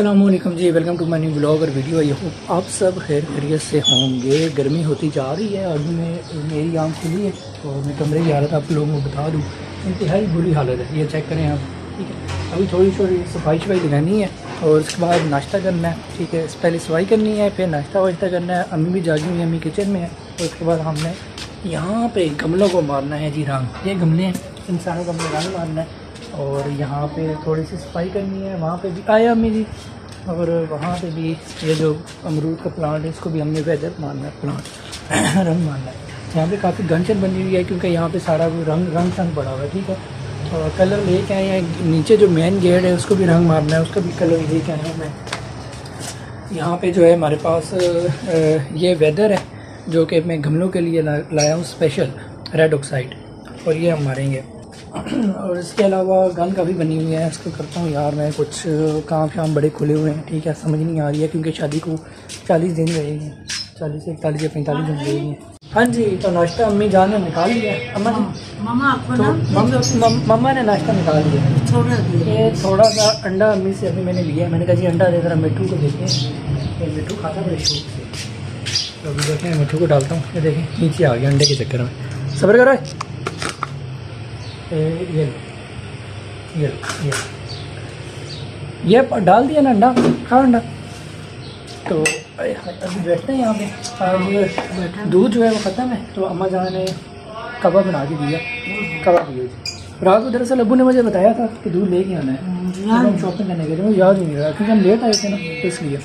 Aslam ji welcome to my new blog और video I hope आप सब खैर खरीत से होंगे। गर्मी होती जा रही है अभी मैं, मेरी आँख खुली है और मैं कमरे की हालत आप लोगों को बता दूँ। इंतहाई बुरी हालत है, ये चेक करें आप। ठीक है, अभी थोड़ी थोड़ी सफ़ाई शफाई लगानी है और उसके बाद नाश्ता करना है। ठीक है, पहले सफ़ाई करनी है, फिर नाश्ता वाश्ता करना है। अम्मी भी जागी हुई अम्मी किचन में है। और उसके बाद हमने यहाँ पर गमलों को मारना है जी रंग ये गमले हैं, इंसानों को हमने रंग मारना है। और यहाँ पे थोड़ी सी सफ़ाई करनी है, वहाँ पे भी आया जी और वहाँ पे भी ये जो अमरूद का प्लांट है, इसको भी हमने वेदर मारना है प्लांट रंग मारना है। यहाँ पे काफ़ी गंचन बनी हुई है, क्योंकि यहाँ पे सारा रंग रंग संग पड़ा हुआ है, ठीक है? और कलर लेके आए हैं, नीचे जो मेन गेट है, उसको भी रंग मारना है, उसका भी कलर लेके आए हैं मैं। यहाँ पे जो है हमारे पास ये वेदर है, जो कि मैं गमलों के लिए लाया हूँ स्पेशल रेड ऑक्साइड और ये हम मारेंगे। और इसके अलावा गन काफ़ी बनी हुई है इसको करता हूँ यार मैं कुछ काम शाम बड़े खुले हुए हैं ठीक है समझ नहीं आ रही है क्योंकि शादी को चालीस दिन रहे हैं चालीस से इकतालीस या पैंतालीस दिन रहेगी हाँ। जी तो नाश्ता अम्मी जान ने निकाल लिया। अम्मा जी मामा आपको तो ना मम्मा ने नाश्ता निकाल लिया। थोड़ा दिया। ये थोड़ा सा अंडा अम्मी से अभी मैंने लिया मैंने कहा जी अंडा दे जरा मिट्टू को हैं ये मिट्टू खाता बड़े शौक से। तो अभी देखें मिट्टू को डालता हूँ। ये देखें नीचे आ गया अंडे के चक्कर में। सबर करो। ये ये ये ये डाल दिया ना अंडा खा अंडा। तो अभी बैठते हैं यहाँ पे। आज दूध जो है वो ख़त्म है तो अम्मा जहाँ ने कबाब बना के दिया कबाब दिया जी। रात को दरअसल अबू ने मुझे बताया था कि दूध लेके आना है। तो हम शॉपिंग करने के लिए मुझे याद नहीं रहा क्योंकि हम लेट आए थे ना तो इसलिए।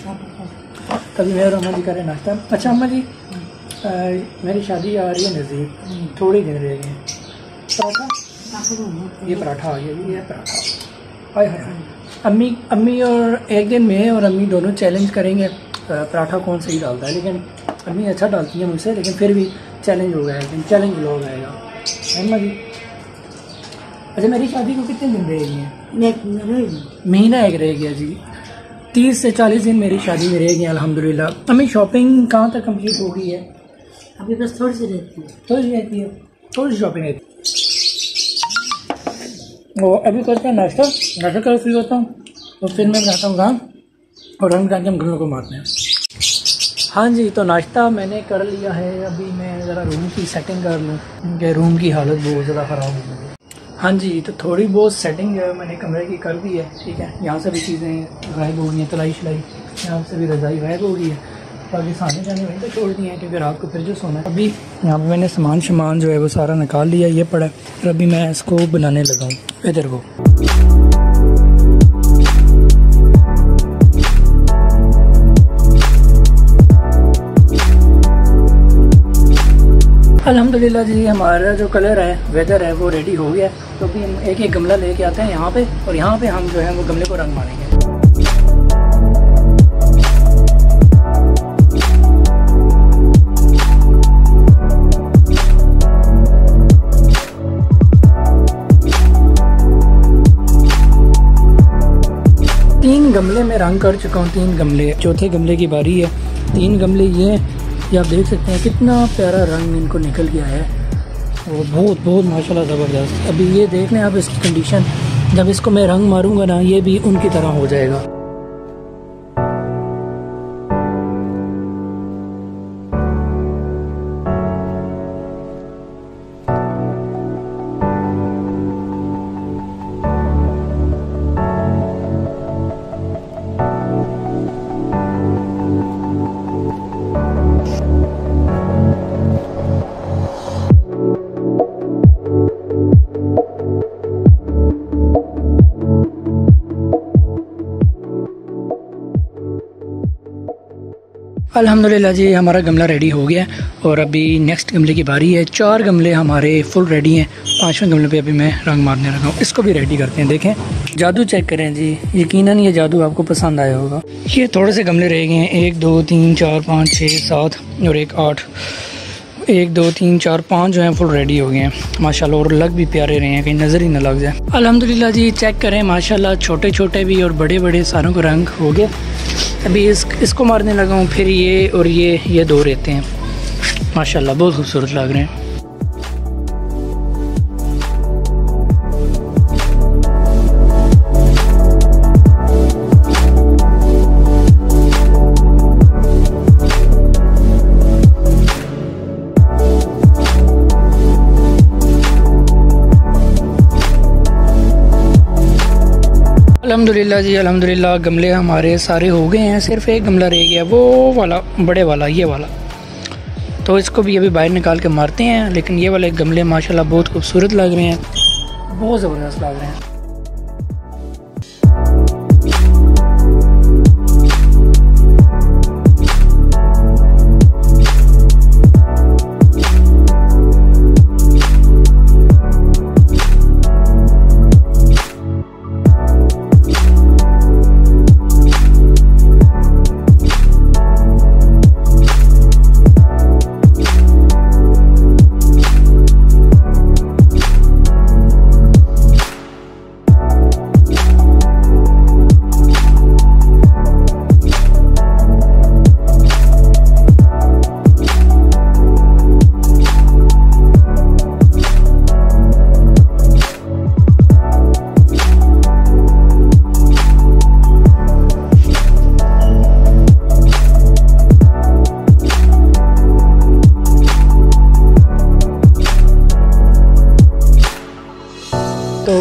तभी मैं और अम्मा जी करें नाश्ता। अच्छा अम्मा जी आ, मेरी शादी आ रही है नज़दीक थोड़े दिन रह गए पराठा ये पराठा आ गया ये पराठा। हाय हाय अम्मी अम्मी और एक दिन मैं और अम्मी दोनों चैलेंज करेंगे पराठा कौन सही डालता है। लेकिन अम्मी अच्छा डालती है मुझसे लेकिन फिर भी चैलेंज हो गया लेकिन चैलेंज लोग आएगा अम्मा जी? अच्छा मेरी शादी को कितने दिन रह गए महीना एक रह गया जी। तीस से चालीस दिन मेरी शादी में रह गई अल्हम्दुलिल्लाह। अम्मी शॉपिंग कहाँ तक कंप्लीट हो गई है? अभी बस थोड़ी सी रहती है। थोड़ी सी रहती है। थोड़ी सी शॉपिंग रहती है। और अभी करते हैं नाश्ता नाश्ता कर, फ्री होता हूँ। तो फिर मैं जाता हूँ काम और रंग डाल के हम घरों को मारते हैं। हाँ जी तो नाश्ता मैंने कर लिया है। अभी मैं ज़रा रूम की सेटिंग कर लूँ, क्योंकि रूम की हालत बहुत ज़्यादा ख़राब हो गई है। हाँ जी तो थोड़ी बहुत सेटिंग जो है मैंने कमरे की कर दी है, ठीक है। यहाँ से भी चीज़ें गायब हो गई हैं तलाई शलाई यहाँ से भी रज़ाई गायब हो गई है। बाकी सामने जाने वहीं पर छोड़ दिए हैं, क्योंकि रात को फिर जो सोना है। अभी यहाँ पे मैंने सामान शमान जो है वो सारा निकाल लिया, ये पड़ा है। फिर अभी मैं इसको बनाने लगा हूँ, इधर को अल्हम्दुलिल्लाह जी, हमारा जो कलर है वेदर है, वो रेडी हो गया तो अभी हम एक एक गमला लेके आते हैं यहाँ पे, और यहाँ पे हम जो है वो गमले को रंग मारेंगे। गमले में रंग कर चुका हूँ, तीन गमले। चौथे गमले की बारी है। तीन गमले ये ये आप देख सकते हैं कितना प्यारा रंग इनको निकल गया है। वो बहुत बहुत माशाल्लाह ज़बरदस्त। अभी ये देख लें आप इसकी कंडीशन जब इसको मैं रंग मारूँगा ना, ये भी उनकी तरह हो जाएगा। अल्हम्दुलिल्लाह जी, हमारा गमला रेडी हो गया और अभी नेक्स्ट गमले की बारी है। चार गमले हमारे फुल रेडी हैं। पाँचवें गमले पे अभी मैं रंग मारने लगा हूँ। इसको भी रेडी करते हैं, देखें। जादू चेक करें जी। यकीनन ये जादू आपको पसंद आया होगा। ये थोड़े से गमले रह गए हैं। एक, दो, तीन, चार, पाँच छः सात और एक, आठ। एक, दो, तीन, चार, पाँच जो हैं फुल रेडी हो गए हैं। माशाल्लाह, और लग भी प्यारे रहे हैं। कहीं नज़र ही ना लग जाए। अल्हम्दुलिल्लाह जी चेक करें। माशाल्लाह छोटे छोटे भी और बड़े बड़े सारों को रंग हो गए। अभी इस, इसको मारने लगा हूँ, फिर ये और ये ये दो रहते हैं। माशाल्लाह, बहुत खूबसूरत लग रहे हैं। अल्हम्दुलिल्लाह जी, अल्हम्दुलिल्लाह, गमले हमारे सारे हो गए हैं, सिर्फ़ एक गमला रह गया, वो वाला, बड़े वाला, ये वाला। तो इसको भी अभी बाहर निकाल के मारते हैं, लेकिन ये वाले गमले माशाल्लाह बहुत खूबसूरत लग रहे हैं, बहुत ज़बरदस्त लग रहे हैं।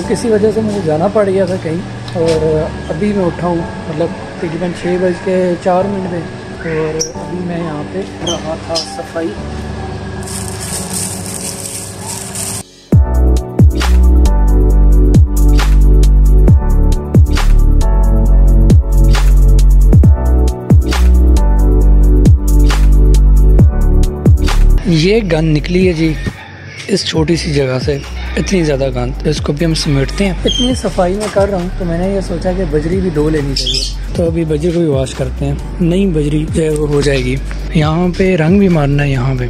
किसी वजह से मुझे जाना पड़ गया था कहीं, और अभी मैं उठा हूँ मतलब तकरीबन छः बज के चार मिनट में, और अभी मैं यहाँ पे रहा था सफ़ाई। ये गंद निकली है जी, इस छोटी सी जगह से। इतनी ज़्यादा गंद तो इसको भी हम समेटते हैं। इतनी सफ़ाई में कर रहा हूँ तो मैंने ये सोचा कि बजरी भी धो लेनी चाहिए। तो अभी बजरी को भी वॉश करते हैं। नई बजरी जो है वो हो जाएगी। यहाँ पे रंग भी मारना है यहाँ पे।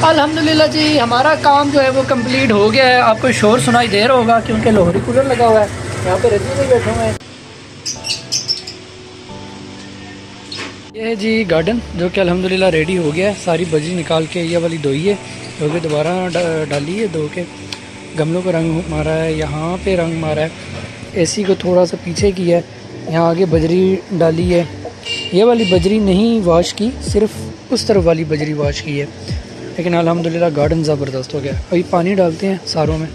अल्हम्दुलिल्लाह जी, हमारा काम जो है वो कंप्लीट हो गया है। आपको शोर सुनाई दे रहा होगा क्योंकि लोहरी कूलर लगा हुआ है। यहाँ पे रज़ी में बैठे हुए हैं। ये है जी गार्डन जो कि अल्हम्दुलिल्लाह रेडी हो गया है। सारी बजरी निकाल के ये वाली धोई है। धो के दोबारा डाली है। धो के गमलों को रंग मारा है। यहाँ पे रंग मारा है। एसी को थोड़ा सा पीछे किया है। यहाँ आगे बजरी डाली है। ये वाली बजरी नहीं वॉश की, सिर्फ़ उस तरफ़ वाली बजरी वॉश की है। लेकिन अलहमदिल्ला गार्डन ज़बरदस्त हो गया अभी पानी डालते हैं सारों में।